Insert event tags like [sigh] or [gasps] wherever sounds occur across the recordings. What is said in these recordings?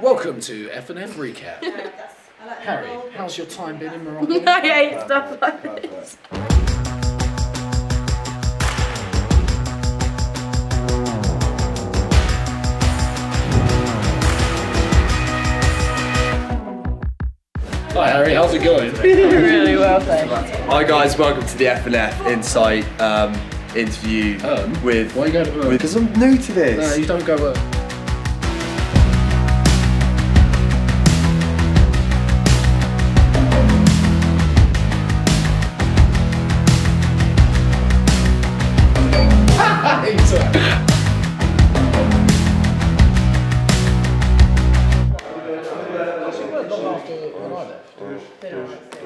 Welcome to F&F Recap. Harry, how's your time been in [laughs] Morocco? I hate stuff like this. Hi Harry, how's it going? [laughs] really well, thanks. Hi guys, welcome to the F&F Insight um, interview Um, with. Why are you going to work? Because I'm new to this. No, you don't go work.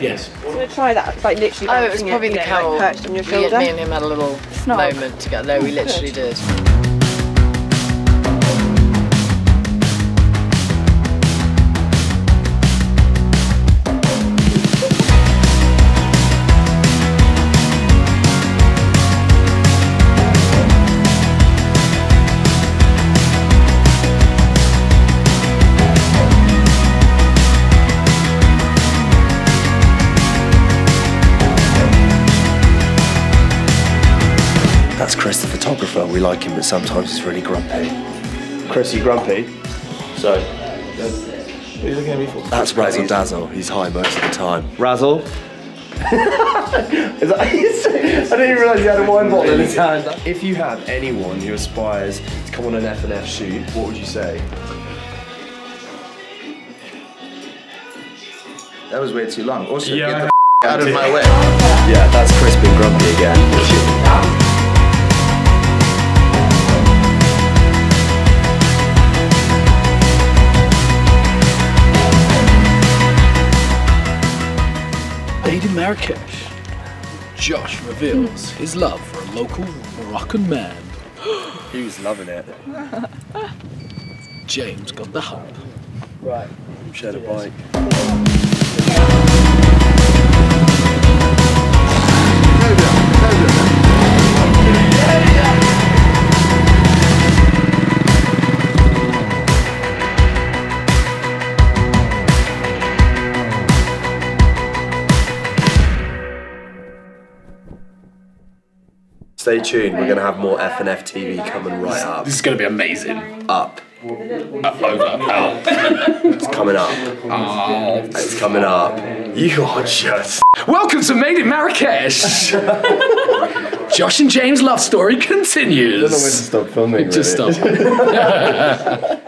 Yes. I'm gonna try that, like literally. Oh, it was probably you the know, camel. Like, perched on your Me, shoulder. me and him had a little Snog. moment together. No, we literally did. That's Chris, the photographer. We like him, but sometimes he's really grumpy. Chris, you grumpy? So, what are you looking at me for? That's Razzle Dazzle. He's high most of the time. Razzle. [laughs] Is that, [laughs] I didn't even realise he had a wine bottle in his hand. If you have anyone who aspires to come on an F&F shoot, what would you say? That was way too long. Also, Yeah, get the out of my [laughs] way. Yeah, that's Chris being grumpy again. Marrakesh. Josh reveals his love for a local Moroccan man. [gasps] He was loving it. James got the hump. Right. Shared a bike. Stay tuned. We're gonna have more FNF TV coming right up. This is going to be amazing. Up. Uh, over, out. It's coming up. It's coming up. You are just. Welcome to Made in Marrakesh. Josh and James' love story continues. stop filming. Just stop. [laughs]